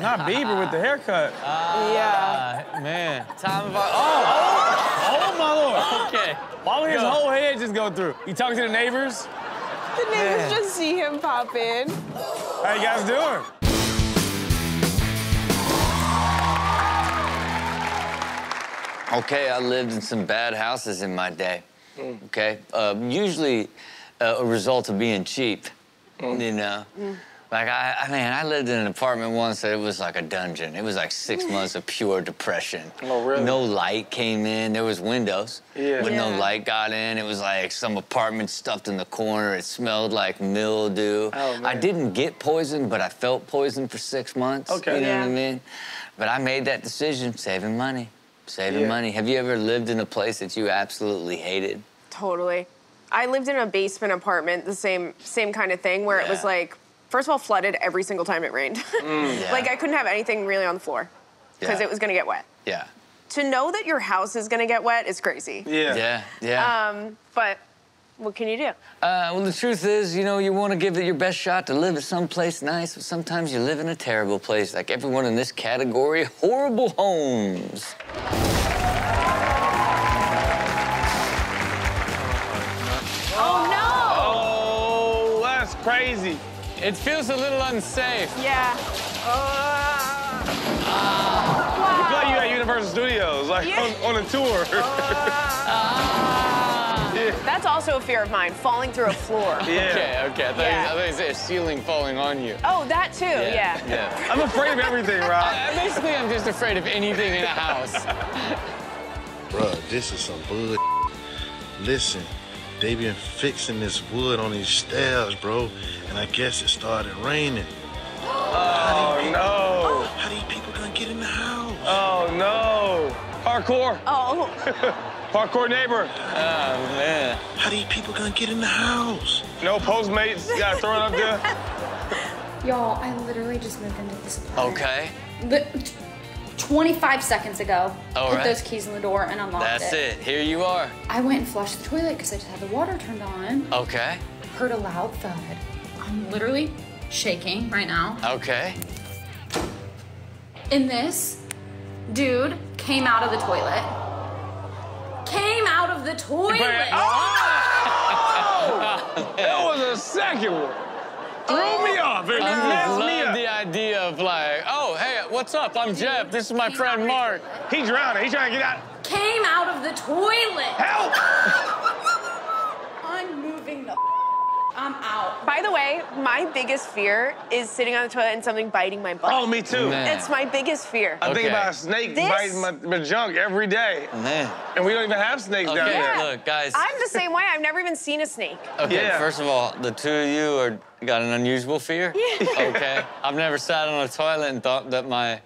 Not Bieber with the haircut. yeah. Uh, man, time of our. Oh! Oh, my lord. Okay. Why would his Go. whole head just go through? You talking to the neighbors? The neighbors Man. just see him pop in. How you guys doing? Okay, I lived in some bad houses in my day. Okay, uh, usually uh, a result of being cheap. You know, like I, I mean, I lived in an apartment once that it was like a dungeon. It was like six mm. months of pure depression. Oh, really? No light came in. There was windows, Yeah. but no light got in. It was like some apartment stuffed in the corner. It smelled like mildew. Oh, I didn't get poisoned, but I felt poisoned for six months. Okay. You know Yeah. what I mean? But I made that decision, saving money. Saving Yeah. money. Have you ever lived in a place that you absolutely hated? Totally. I lived in a basement apartment, the same same kind of thing, where it was like, first of all, flooded every single time it rained. Yeah. Like I couldn't have anything really on the floor because Yeah. it was gonna get wet. Yeah. To know that your house is gonna get wet is crazy. Yeah. Yeah. Yeah. Um, but what can you do? Uh, well, the truth is, you know, you want to give it your best shot to live at some place nice, but sometimes you live in a terrible place, like everyone in this category, horrible homes. Oh no! Oh, that's crazy. It feels a little unsafe. no! Yeah. I feel like you at Universal Studios, like Yeah. on, on a tour. That's also a fear of mine, falling through a floor. yeah. Okay, okay. I thought, Yeah. you, I thought you said a ceiling falling on you. Oh, that too, yeah. Yeah. I'm afraid of everything, Rob. Uh, Basically, I'm just afraid of anything in a house. Bruh, this is some bull. Listen, they been fixing this wood on these stairs, bro, and I guess it started raining. Oh, no. How these people gonna get in the house? Oh, no. Parkour. Oh, Parkour neighbor. Oh, man. How these people gonna get in the house? No Postmates. You gotta throw it up there. Y'all, I literally just moved into this apartment. Okay. Li- t- 25 seconds ago. All put right. those keys in the door and unlocked That's it. That's it. Here you are. I went and flushed the toilet because I just had the water turned on. Okay. Heard a loud thud. I'm literally shaking right now. Okay. And this dude came out of the toilet. Came out of the toilet. Oh! That was a second one. Threw me off. It I messed just me love the idea of like, oh, hey, what's up? I'm Jeff. This is my friend Mark. He drowning. He's trying to get out. Came out of the toilet. Help! I'm moving the. I'm out. by the way, my biggest fear is sitting on the toilet and something biting my butt. Oh, me too. Man. It's my biggest fear. I think Okay. about a snake This- biting my, my junk every day. Man. And we don't even have snakes down Okay, here. Yeah. look, guys. I'm the same way. I've never even seen a snake. Okay, Yeah. first of all, the two of you are got an unusual fear. Yeah. Okay. I've never sat on a toilet and thought that my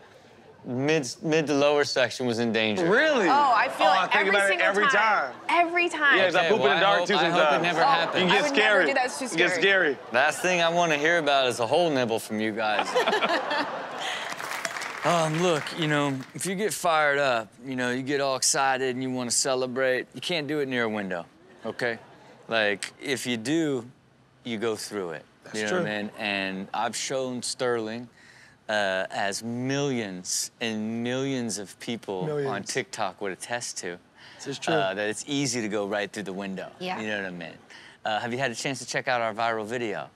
mid mid to lower section was in danger. Really? Oh, I feel Oh, it I think every about it single every time. Every time. Yeah, 'cause I Okay, poop in well, the dark I hope, too I hope it never Oh, happens. You I get would never scary. do that. It's too You get scary. scary. Last thing I want to hear about is a whole nibble from you guys. um, look, you know, if you get fired up, you know, you get all excited and you want to celebrate, you can't do it near a window, okay? Like, if you do, you go through it. That's you know true. what I mean? And I've shown Sterling, uh, as millions and millions of people on TikTok would attest to, This is true. uh, that it's easy to go right through the window. Yeah. You know what I mean? Uh, have you had a chance to check out our viral video?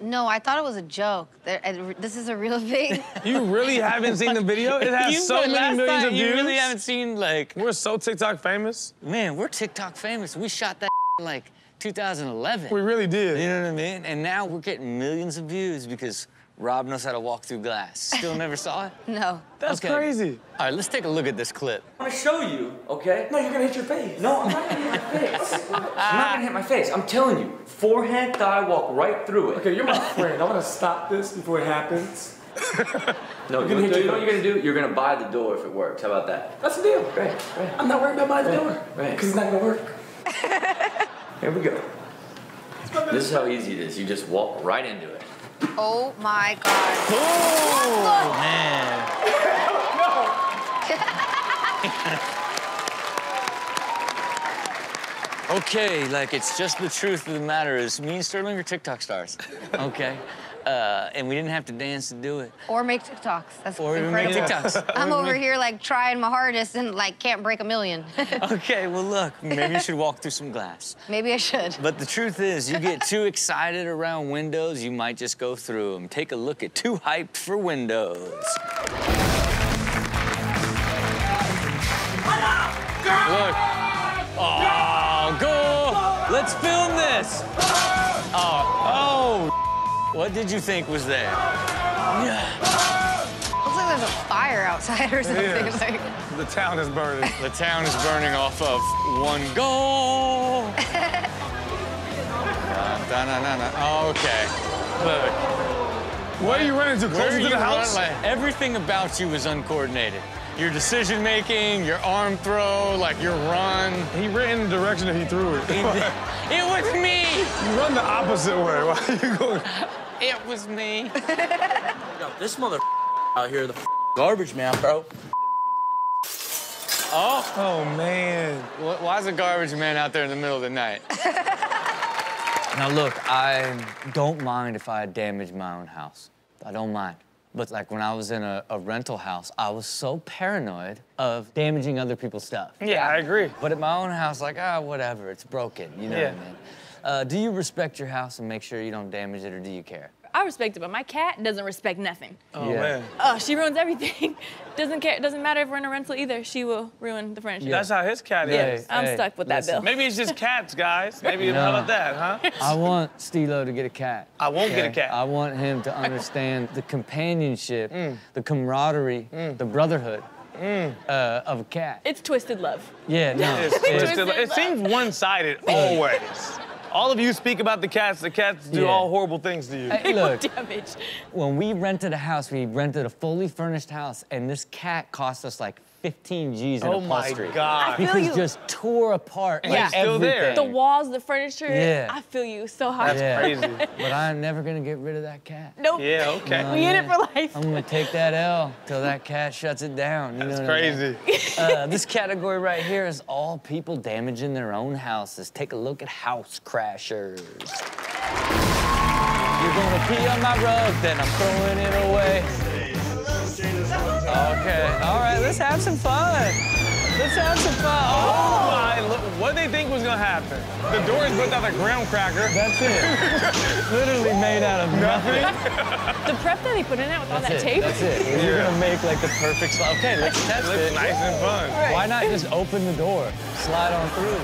No, I thought it was a joke. There, and this is a real thing. You really haven't seen the video? It has You- so many millions time of views. You really haven't seen like, We're so TikTok famous. man, we're TikTok famous. We shot that in like 2011. We really did. you know what I mean? And now we're getting millions of views because Rob knows how to walk through glass. Still never saw it? no. That's Okay. crazy. All right, let's take a look at this clip. I'm gonna show you, okay? No, you're gonna hit your face. No, I'm not gonna hit my face. I'm not gonna hit my face. I'm telling you, forehand thigh, walk right through it. Okay, you're my friend. I'm gonna stop this before it happens. No, You're you, gonna hit you know what you're gonna do? You're gonna buy the door if it works. How about that? That's the deal. Right, right. I'm not worried about buying the Right, door. right. Because it's not gonna work. Here we go. This is how easy it is. You just walk right into it. Oh my God. Oh, man. Okay, like it's just the truth of the matter is me and Sterling are TikTok stars. Okay. Uh, and we didn't have to dance to do it. Or make TikToks. That's Or even make. TikToks. I'm over make- here like trying my hardest and like can't break a million. Okay, well, look, maybe you should walk through some glass. Maybe I should. But the truth is, you get too excited around windows, you might just go through them. Take a look at Too Hyped for Windows. Look. Oh, go! Let's film this. Oh. What did you think was there? Looks like there's a fire outside or something. is. Like, The town is burning. The town is burning off of one goal. Dun, dun, dun, dun. Oh, okay. Look. Where are you running to? Where Closer to the house? run- like, everything about you is uncoordinated. Your decision making, your arm throw, like your run. He ran in the direction that he threw it. It was me. you run the opposite way. Why are you going? It was me. Yo, this mother out here, the garbage man, bro. Oh, Oh man. why is a garbage man out there in the middle of the night? now look, I don't mind if I damage my own house. I don't mind. But like when I was in a, a rental house, I was so paranoid of damaging other people's stuff. Yeah, I agree. But at my own house, like, ah, whatever, it's broken. You know Yeah. what I mean? Uh, do you respect your house and make sure you don't damage it, or do you care? I respect it, but my cat doesn't respect nothing. Oh Yeah. man. Oh, she ruins everything. doesn't care. Doesn't matter if we're in a rental either. She will ruin the friendship. That's how his cat Yeah. is. I'm Hey, stuck with that bill. Maybe it's just cats, guys. Maybe No. how about that, huh? I want Steelo to get a cat. I won't get a cat. I want him to understand the companionship, Mm. the camaraderie, the brotherhood uh, of a cat. It's twisted love. Yeah, no. It's it's- twisted. It seems one-sided always. All of you speak about the cats. The cats do Yeah. all horrible things to you. Hey, look, Damage. when we rented a house, we rented a fully furnished house, and this cat cost us like 15 G's in oh my upholstery. God. feel Because you. just tore apart like Yeah. It's still there. The walls, the furniture. Yeah. I feel you so hard. Yeah. Crazy. But I'm never gonna get rid of that cat. Nope. Yeah, okay. No. We in it for life. I'm gonna take that L till that cat shuts it down. You That's know what I mean? crazy. Uh, this category right here is all people damaging their own houses. Take a look at house crashers. You're gonna pee on my rug, then I'm throwing it away. Okay, all right, let's have some fun. Let's have some fun. Oh Oh, my, look, what they think was gonna happen? The door is built out of graham cracker. that's it. Literally made out of nothing. The prep that he put in it with all that it. tape. That's it. You're gonna make like the perfect slide. Okay, let's test It looks it. nice and fun. Why not just open the door, slide on through?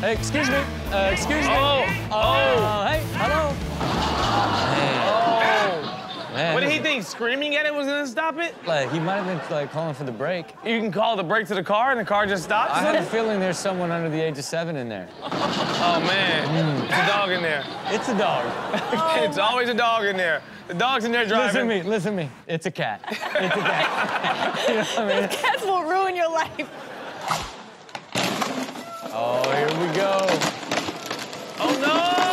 Hey, excuse me. Uh, excuse me. Oh, Uh, hey, hello. Oh. Man, What did he think? Screaming at it was gonna stop it? Like he might have been like calling for the brake. You can call the brake to the car and the car just stops? I have a feeling there's someone under the age of seven in there. Oh man, it's a dog in there. It's a dog. It's always a dog in there. The dog's in there driving. Listen to me. Listen to me. It's a cat. It's a cat. you know what I mean? Cats will ruin your life. Oh, here we go. Oh no!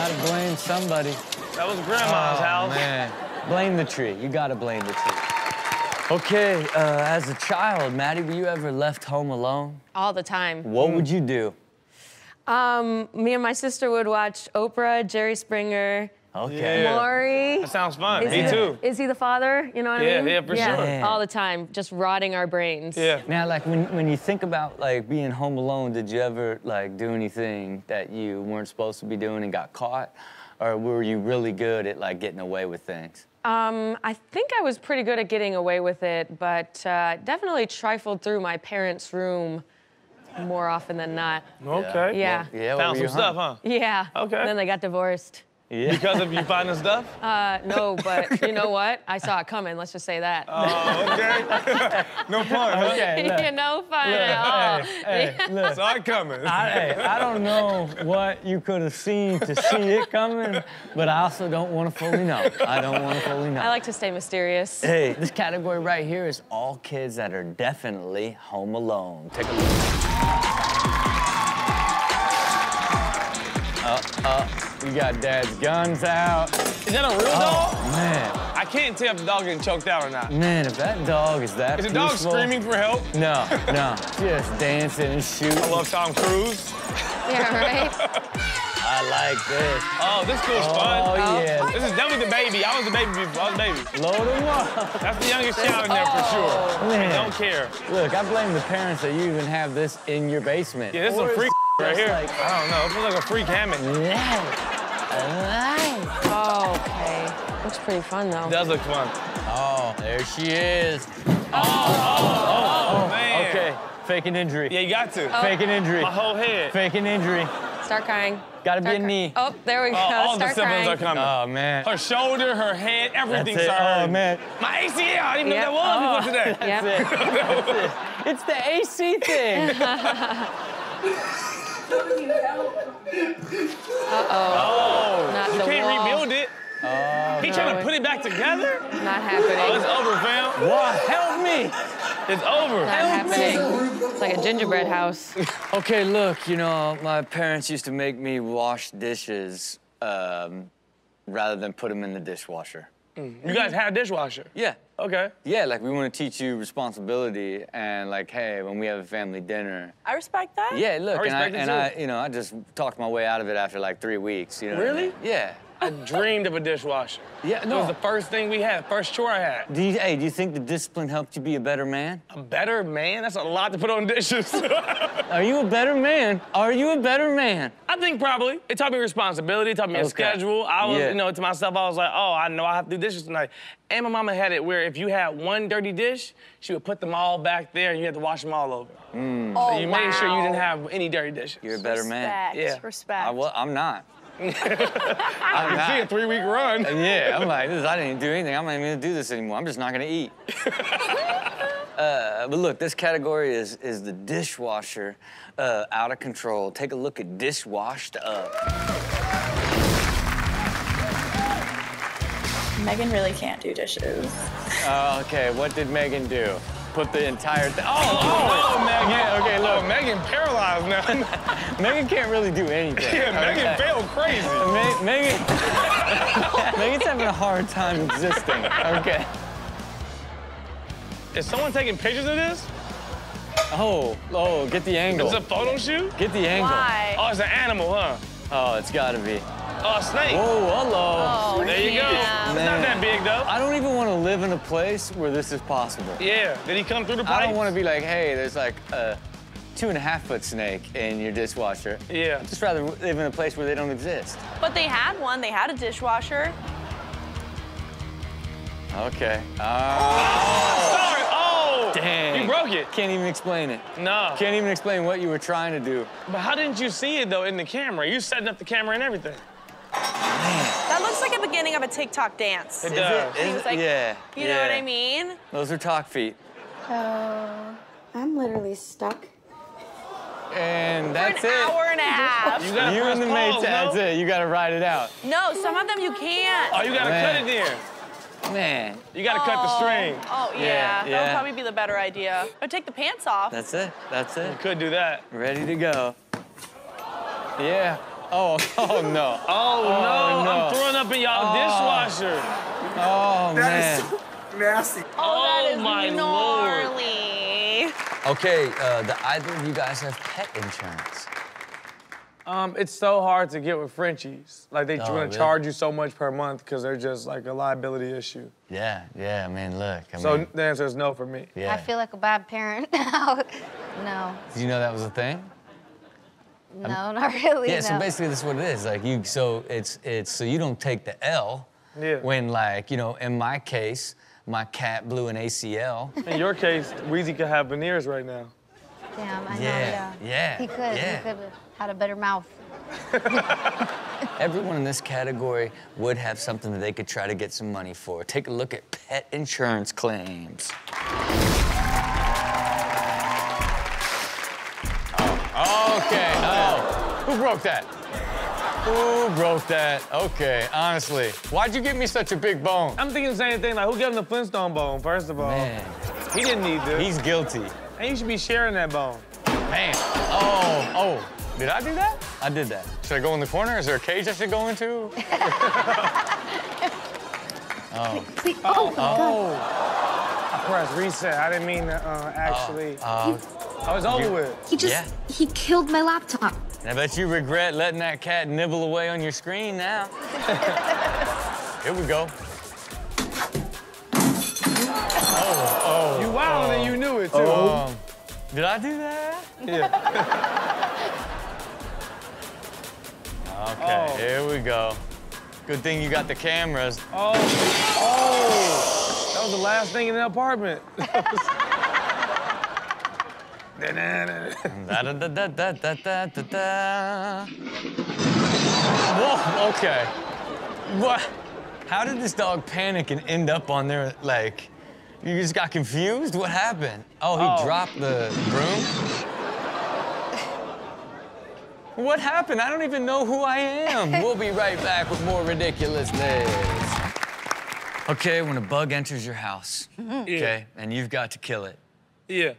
Gotta blame somebody. That was grandma's Oh, house. man. Blame the tree. You gotta blame the tree. Okay, uh, as a child, Maddie, were you ever left home alone? All the time. What would you do? Um, me and my sister would watch Oprah, Jerry Springer, Okay. Yeah. Maury. That sounds fun. Is Me he, too. Is he the father? You know what Yeah, I mean? yeah, for sure. Yeah. All the time, just rotting our brains. Yeah. Now, like when, when you think about like being home alone, did you ever like do anything that you weren't supposed to be doing and got caught, or were you really good at like getting away with things? Um, I think I was pretty good at getting away with it, but uh, definitely trifled through my parents' room more often than not. Okay. Yeah. Yeah. Found some you, stuff, huh? huh? Yeah. Okay. Then they got divorced. Yeah. Because of you finding stuff? Uh, no, but you know what? I saw it coming. Let's just say that. Oh, okay. no fun, huh? Okay, look. you know, fun at all. Hey, look. Saw it coming. I, hey, I don't know what you could have seen to see it coming, but I also don't want to fully know. I don't want to fully know. I like to stay mysterious. Hey, this category right here is all kids that are definitely home alone. Take a look. Uh, uh, we got dad's guns out. Is that a real oh, dog? Oh, man. I can't tell if the dog getting choked out or not. Man, if that dog is that Is the dog screaming for help? No, no. Just dancing and shooting. I love Tom Cruise. Yeah, right? I like this. Oh, this feels Oh, fun. yeah. Oh, this is definitely the baby. I was the baby before. I was the baby. Load them up. That's the youngest child in there for sure. Oh. Man. Don't care. Look, I blame the parents that you even have this in your basement. Yeah, this is a freak right here. like- I don't know. It feels like a freak hammock. Oh, okay. Looks pretty fun though. It does look fun. Oh, there she is. Oh, oh man. Okay, fake an injury. Yeah, you got to. Fake an injury. My whole head. Fake an injury. Start crying. Gotta be Start a cry- knee. Oh, there we go. Oh, all the Start siblings crying. are coming. Oh, man. Her shoulder, her head, everything's That's hurt. Oh, man. My ACL. I didn't Yep. know that was before today. Yep. That's it. It's the AC thing. Uh-oh. Not you the can't wall. rebuild it. Oh, he trying to put it back together? Not happening. Oh, it's happening. over, fam. What? Help me. It's over. Not happening. It's like a gingerbread house. Okay, look, you know, my parents used to make me wash dishes um, rather than put them in the dishwasher. You guys had a dishwasher. Yeah. Okay. Yeah, like we want to teach you responsibility and like, hey, when we have a family dinner. I respect that. Yeah, look, I and I and. I, you know, I just talked my way out of it after like three weeks. You know? what I Really? mean? Yeah. I dreamed of a dishwasher. Yeah, It was the first thing we had, first chore I had. Do you, hey, do you think the discipline helped you be a better man? A better man? That's a lot to put on dishes. Are you a better man? Are you a better man? I think probably. It taught me responsibility, it taught me a schedule. I was, Yeah. you know, to myself, I was like, oh, I know I have to do dishes tonight. And my mama had it where if you had one dirty dish, she would put them all back there and you had to wash them all over. Oh, So you oh, made sure you didn't have any dirty dishes. You're a better man. Respect. Yeah. Respect. I, well, I'm not. I'm I can see a three-week run. Yeah, I'm like, this, I didn't do anything. I'm not even gonna do this anymore. I'm just not gonna eat. uh, but look, this category is is the dishwasher uh, out of control. Take a look at dishwashed up. Megan really can't do dishes. Uh, okay, what did Megan do? Put the entire thing. Oh oh, oh, oh, oh, Megan. Yeah, okay, Oh, look, Megan paralyzed now. Megan can't really do anything. yeah, Megan failed crazy. Me- Megan, Megan's having a hard time existing. Okay. Is someone taking pictures of this? Oh, oh, get the angle. It's a photo shoot? Get the angle. Why? Oh, it's an animal, huh? Oh, it's gotta be. Oh, a snake. Oh, hello. Oh, there you go. yeah. It's not that big, though. I don't even want to live in a place where this is possible. Yeah. Did he come through the I don't want to be like, hey, there's like a two and a half foot snake in your dishwasher. Yeah. I'd just rather live in a place where they don't exist. But they had one. They had a dishwasher. Okay. Uh, Sorry. Oh. dang. You broke it. Can't even explain it. No. Can't even explain what you were trying to do. But how didn't you see it though in the camera? You setting up the camera and everything. That looks like a beginning of a TikTok dance. It does. He was like, yeah. You know what. I mean? Those are talk feet. Uh, I'm literally stuck. And For that's an it. hour and a half. You gotta You and the pause, mates, that's no? it. You gotta ride it out. No, some of them you can't. Oh, you gotta Man. cut it there. Man, You gotta cut the string. Oh, yeah. Yeah, That yeah. would probably be the better idea. Or take the pants off. that's it. That's it. You Could do that. Ready to go. Yeah. Oh, oh no. Oh, no, no. I'm throwing up in y'all Oh. dishwasher. Oh, man. Nasty. oh, Oh, is my Lord. Okay, uh, do either of you guys have pet insurance? Um, it's so hard to get with Frenchies. Like they Oh, want really? to charge you so much per month because they're just like a liability issue. Yeah, yeah, I mean, look. I So mean, the answer is no for me. yeah. I feel like a bad parent now. no, Did you know that was a thing? No, not really. Yeah, no. so basically that's what it is. Like you so it's it's so you don't take the L Yeah. when like, you know, in my case, my cat blew an ACL. In your case, Weezy could have veneers right now. Damn, I know. Yeah, Yeah, yeah, He could. yeah. He could have had a better mouth. Everyone in this category would have something that they could try to get some money for. Take a look at pet insurance claims. Oh, okay. Oh, who broke that? Who broke that? Okay, honestly. Why'd you give me such a big bone? I'm thinking the same thing. Like, who gave him the Flintstone bone, first of all? Man, He didn't need this. he's guilty. and you should be sharing that bone. Man. Oh, oh. Did I do that? I did that. Should I go in the corner? Is there a cage I should go into? Please. Oh, my God. Oh. I pressed reset. I didn't mean to uh, actually. Uh, I was over with. He just, Yeah. he killed my laptop. I bet you regret letting that cat nibble away on your screen now. Here we go. Oh, oh. You wildin' and you knew it too. oh. Um, did I do that? Yeah. okay, Oh. here we go. Good thing you got the cameras. Oh, oh, that was the last thing in the apartment. Whoa, okay. What? How did this dog panic and end up on there? Like, you just got confused? What happened? Oh, he Oh. dropped the broom? What happened? I don't even know who I am. we'll be right back with more ridiculousness. Okay, when a bug enters your house, mm-hmm. okay, and you've got to kill it, Yeah,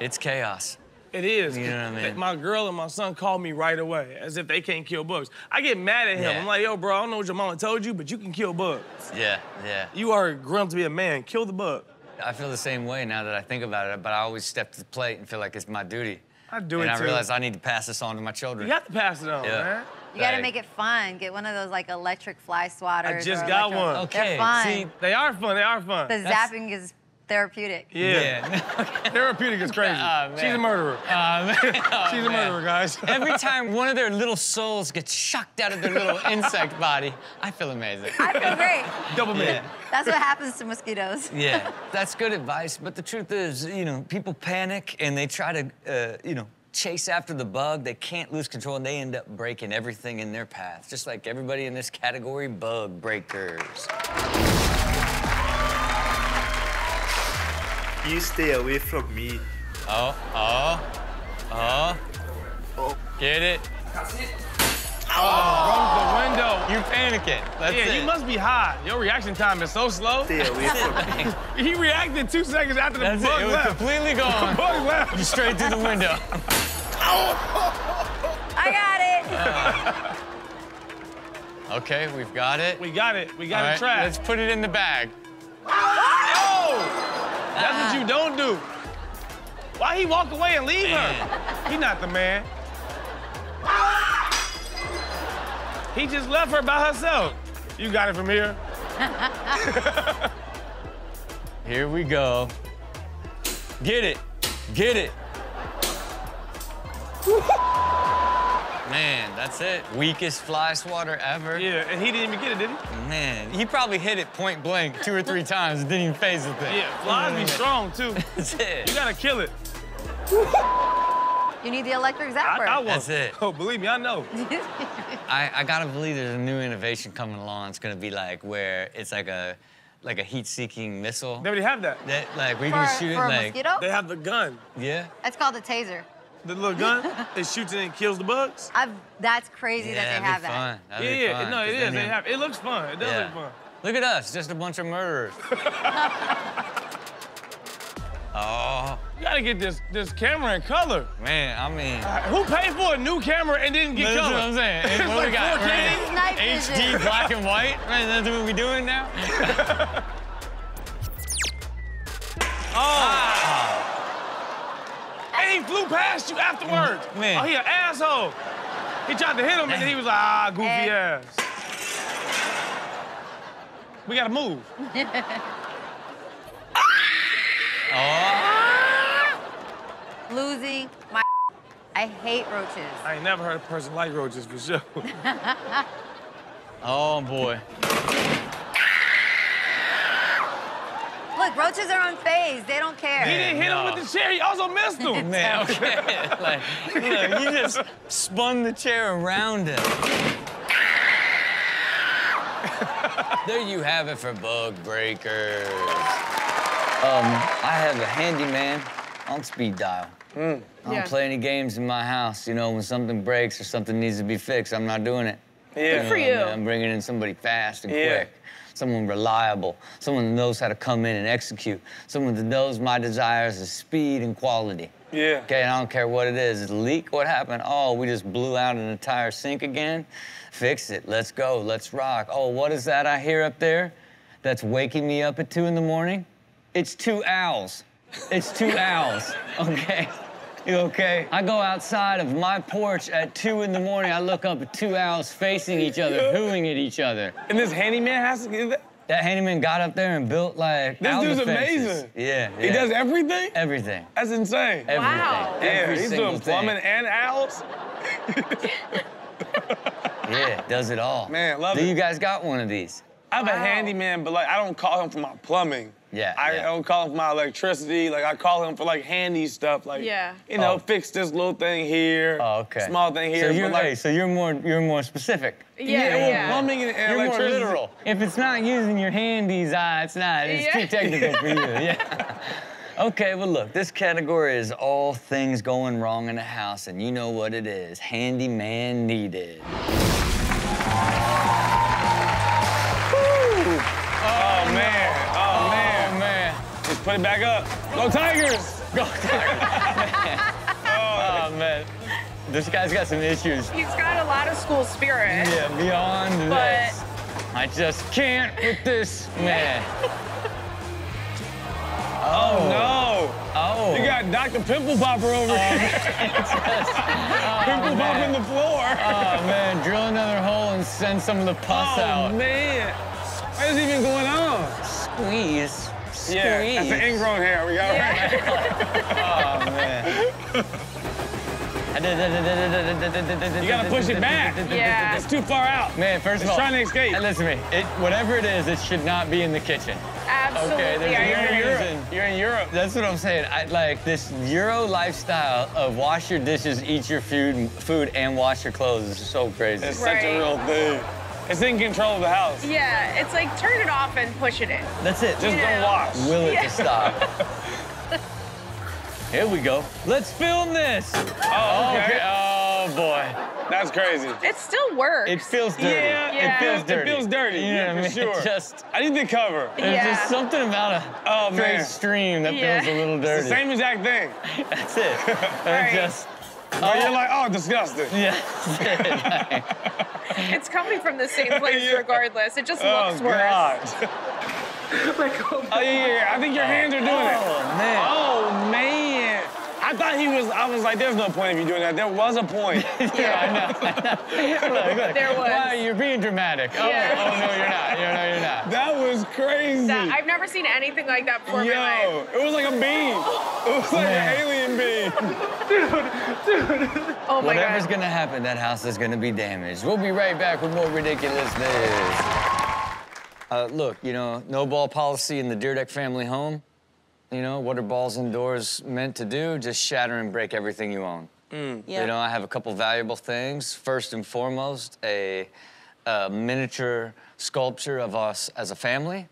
it's chaos. it is. You know what I mean? My girl and my son called me right away as if they can't kill bugs. I get mad at him. Yeah. I'm like, yo, bro, I don't know what your mama told you, but you can kill bugs. Yeah, yeah. You are grown to be a man. Kill the bug. I feel the same way now that I think about it, but I always step to the plate and feel like it's my duty. I do and it And I too. realize I need to pass this on to my children. You got to pass it on, Yeah. man. You gotta make it fun. Get one of those like electric fly swatters. I just got electro- one. Okay, They're fun. see, They are fun. They are fun. the that's- zapping is therapeutic. yeah. Therapeutic is crazy. Ah. She's a murderer. Uh, oh, She's a man. murderer, guys. Every time one of their little souls gets shocked out of their little insect body, I feel amazing. I feel great. Double man. That's what happens to mosquitoes. Yeah, that's good advice. But the truth is, you know, people panic and they try to, uh, you know, chase after the bug. They can't lose control and they end up breaking everything in their path. Just like everybody in this category, bug breakers. You stay away from me. Oh, oh, oh. Get it? That's it. Oh, From the window. You panicking. That's yeah, it. you must be high. Your reaction time is so slow. Stay away from me. He reacted two seconds after the That's it. bug It was left. completely The gone. bug left. You straight through the window. I got it. Okay, we've got it. We got it. We got All it right, trapped. Let's put it in the bag. That's what you ah. don't do. Why he walk away and leave her? He not the man. He just left her by herself. You got it from here. Here we go. Get it. Get it. Man, that's it. Weakest fly swatter ever. Yeah, and he didn't even get it, did he? Man, he probably hit it point blank two or three times and didn't even faze the thing. Yeah, flies be mm. strong too. That's it. You gotta kill it. You need the electric I, zapper. I want. That's it. Oh, believe me, I know. I, I gotta believe there's a new innovation coming along. It's gonna be like where it's like a like a heat-seeking missile. They already have that. That like we for, can shoot it a like mosquito? They have the gun. yeah. It's called a taser. The little gun. it shoots it and kills the bugs. I've, that's crazy Yeah, that that'd they have be that. fun. That'd yeah, be yeah. fun, No, 'cause it. They have. It looks fun. It does Yeah. look fun. Look at us, just a bunch of murderers. oh You gotta get this this camera in color. man, I mean, uh, Who paid for a new camera and didn't get color? that's color? what I'm saying. It's what we like got? 4K. We're in It's night vision. HD black and white. Man, that's what we doing now. And ah. oh. He flew past you afterwards. Man. Oh, he an asshole. He tried to hit him and then he was like, ah, goofy Eh. ass. We gotta move. Oh, Losing my. I hate roaches. I ain't never heard a person like roaches for sure. oh boy. Look, roaches are on unfazed. They don't care. he didn't hit No. him with the chair. He also missed him. Man, okay. like, look, you just spun the chair around him. there you have it for bug breakers. Um, I have a handyman on speed dial. I don't Yeah. play any games in my house. You know, when something breaks or something needs to be fixed, I'm not doing it. Yeah. know for what I you. mean? I'm bringing in somebody fast and Yeah. quick. Someone reliable. Someone that knows how to come in and execute. Someone that knows my desires is speed and quality. Yeah. Okay, and I don't care what it is. Is it a leak? What happened? Oh, we just blew out an entire sink again? Fix it. Let's go. Let's rock. Oh, what is that I hear up there that's waking me up at two in the morning? It's two owls. It's two owls, okay? You okay? I go outside of my porch at two in the morning. I look up at two owls facing each other, hooing at each other. And this handyman has to get that. That handyman got up there and built like This owl dude's defenses. amazing. Yeah, He does everything? everything. That's insane. Everything. Wow. Yeah, Every he's single doing thing. plumbing and owls. Yeah, does it all. Man, love Do it. you guys got one of these? I have a handyman, but like I don't call him for my plumbing. Yeah, I yeah. don't call him for my electricity. Like I call him for like handy stuff. Like Yeah. you know, Oh. fix this little thing here. Oh, okay. Small thing here. So you're, but like, hey, so you're more you're more specific. Yeah, well, yeah. plumbing and, and You're more literal. If it's not using your handies, uh, it's not. It's Yeah. too technical for you. Yeah. Okay, well look, this category is all things going wrong in a house, and you know what it is. Handyman needed. Put it back up. Go Tigers. Go Tigers. oh man. This guy's got some issues. He's got a lot of school spirit. Yeah, beyond this. But- this. I just can't with this man. Oh, oh no. Oh. You got Dr. Pimple Popper over oh, here. Pimple oh, Popper in the floor. Oh man, drill another hole and send some of the pus out. Oh out. man. What is even going on? Squeeze. Squeeze. Yeah, that's the ingrown hair we got right Oh man. You gotta push it back. Yeah. It's too far out. Man, first of It's all, trying to escape. Listen to me. It, whatever it is, it should not be in the kitchen. Absolutely. Okay, there's I a You're in. Europe. reason. You're in Europe. That's what I'm saying. I like this Euro lifestyle of wash your dishes, eat your food, food, and wash your clothes. is so crazy. It's such a real thing. It's in control of the house. Yeah, it's like turn it off and push it in. That's it. Just Yeah. don't wash. will it Yeah. to stop. Here we go. Let's film this. Oh, oh, okay. Oh boy. That's crazy. It still works. It feels dirty. Yeah, Yeah. It feels dirty. It feels dirty. You know Yeah, what I for mean? sure. Just I need the cover. there's Yeah. just something about a Oh, straight man. stream that Yeah. feels a little It's dirty. the same exact thing. That's it. And Right. it just But you're like, oh, disgusting. yeah. It's coming from the same place Yeah. regardless. It just Oh, looks worse. God. Like, oh, Oh, yeah, yeah, yeah. I think your hands are doing it. Oh man. Oh, man. I thought he was, I was like, there's no point of you doing that. There was a point. Yeah. Look, look. There was. Why you're being dramatic? Oh, Yeah. oh no, you're not. You're no, you're not. That was crazy. That- I've never seen anything like that before in my life. Yo, it was like a beam. It was like Man. an alien beam. Oh my Whatever's god. gonna happen, that house is gonna be damaged. We'll be right back with more ridiculousness. Uh, look, you know, no ball policy in the Dyrdek family home. You know, what are balls indoors meant to do? Just shatter and break everything you own. Yeah. You know, I have a couple valuable things. First and foremost, a, a miniature sculpture of us as a family.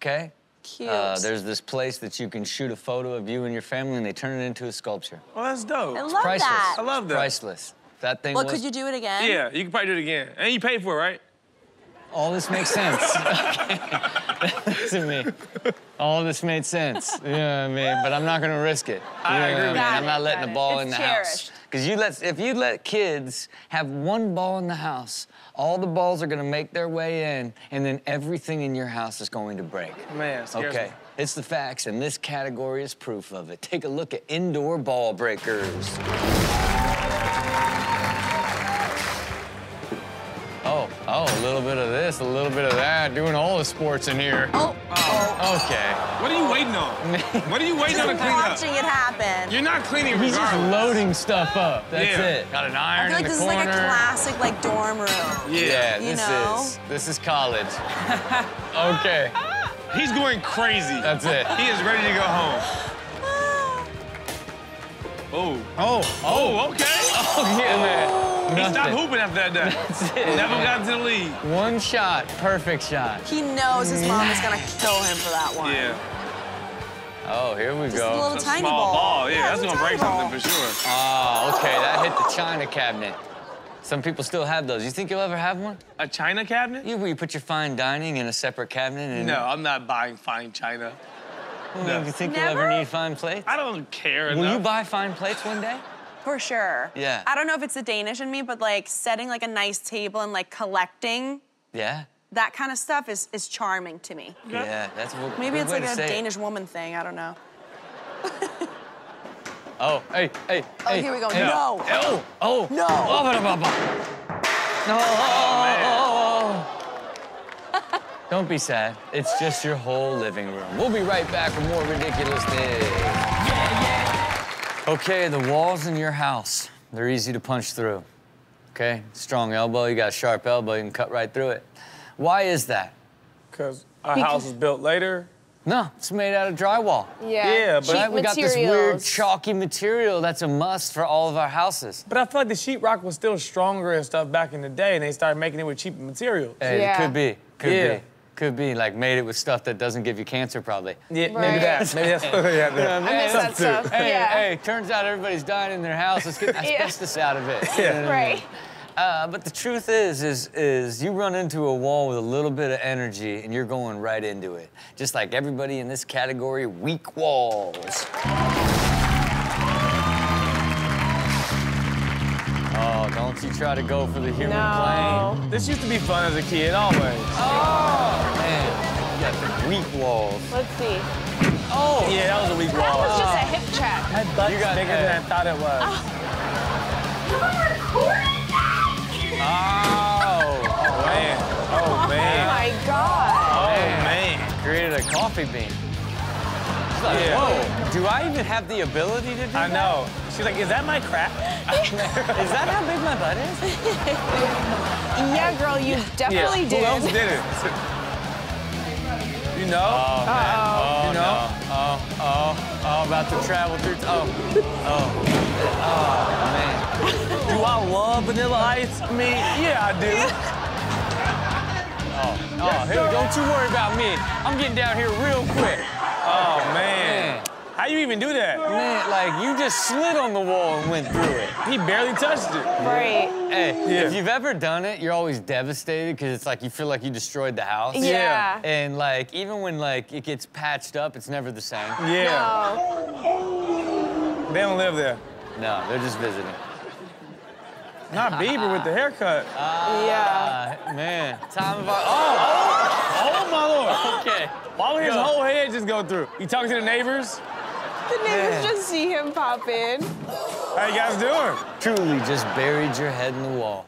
Okay? Cute. Uh, there's this place that you can shoot a photo of you and your family, and they turn it into a sculpture. Oh, that's dope. I love Priceless. that. I love that. Priceless. That thing Well, was. could you do it again? Yeah, you can probably do it again. And you paid for it, right? All this makes sense. me. All this made sense. You know what I mean? But I'm not gonna risk it. You I agree I mean? I'm not letting the it. ball It's in the cherished. house. Because you let if you let kids have one ball in the house, all the balls are gonna make their way in, and then everything in your house is going to break. Man, it Okay. me. It's the facts, and this category is proof of it. Take a look at indoor ball breakers. Little bit of this, a little bit of that, doing all the sports in here. Oh, oh. Okay. What are you waiting on? what are you waiting on to just clean up? watching it happen. You're not cleaning He's just loading stuff up. That's Yeah. it. Got an iron I iron feel like in this the is like a classic like dorm room. Yeah, You this know? is this is college. okay, He's going crazy. that's it. He is ready to go home. Oh. Oh, Oh, okay. oh yeah, man. He stopped hooping after that day. That's it. Never got into the league. One shot, perfect shot. He knows his mom is gonna kill him for that one. Yeah. Oh, here we Just a little It's a tiny small ball. ball. Yeah, that's gonna break ball. something for sure. Oh, okay, that hit the china cabinet. Some people still have those. You think you'll ever have one? A china cabinet? You, where you put your fine dining in a separate cabinet? And No, I'm not buying fine china. Well, no. You think you'll ever need fine plates? I don't care Will you buy fine plates one day? For sure. Yeah. I don't know if it's the Danish in me, but like setting like a nice table and like collecting Yeah. that kind of stuff is is charming to me. Yeah, that's a Maybe it's like a it. Danish woman thing. I don't know. Oh, hey, hey, Oh, hey. here we go. hey. No. Oh, oh. No. Oh. No. Oh, Don't be sad. It's just your whole living room. We'll be right back with more ridiculousness. Okay, the walls in your house, they're easy to punch through. Okay? Strong elbow, you got a sharp elbow, you can cut right through it. Why is that? Because our house was built later. No, it's made out of drywall. Yeah. Yeah, but- Right? We got this weird chalky material that's a must for all of our houses. But I feel like the sheetrock was still stronger and stuff back in the day, and they started making it with cheaper materials. Hey, Yeah. it could be. Could Yeah. be. Could be. Like made it with stuff that doesn't give you cancer, probably. Yeah, maybe Right. that. Maybe that's what they had. I miss that stuff. Hey, yeah. hey, turns out everybody's dying in their house. Let's get the Yeah. asbestos out of it. You Yeah. know what I mean? Right. Uh, but the truth is, is, is you run into a wall with a little bit of energy and you're going right into it. Just like everybody in this category, weak walls. Oh, don't you try to go for the human No. plane. This used to be fun as a kid, always. Oh, man. You weak walls. Let's see. Oh, Yeah, that was a weak wall. That was just a ah. hip check. That butt's You got bigger that. than I thought it was. Oh, oh, oh, man. Oh, oh man. Oh my God. Oh, oh man. created a coffee bean. It's like, Yeah. whoa, do I even have the ability to do I that? know. She's like, is that my crack? Is that how big my butt is? Yeah, girl, you definitely yeah. did. Who else did it? You know? Oh, man. Oh, You know? no. Oh, oh, oh, about to travel through. Oh, oh, oh, man. Do I love vanilla ice? I mean, yeah, I do. Oh, oh hey, don't you worry about me. I'm getting down here real quick. Oh, man. Man. How you even do that? Man, like, you just slid on the wall and went through it. He barely touched it. Right. Hey, Yeah. if you've ever done it, you're always devastated because it's like you feel like you destroyed the house. Yeah. And like, even when like it gets patched up, it's never the same. Yeah. No. They don't live there. No, they're just visiting. Not Bieber with the haircut. Yeah. Uh, man, time of our. Oh, Oh, my lord. okay. Why would his Go. whole head just go through? You talking to the neighbors? The neighbors Man. just see him pop in. How you guys doing? Truly just buried your head in the wall.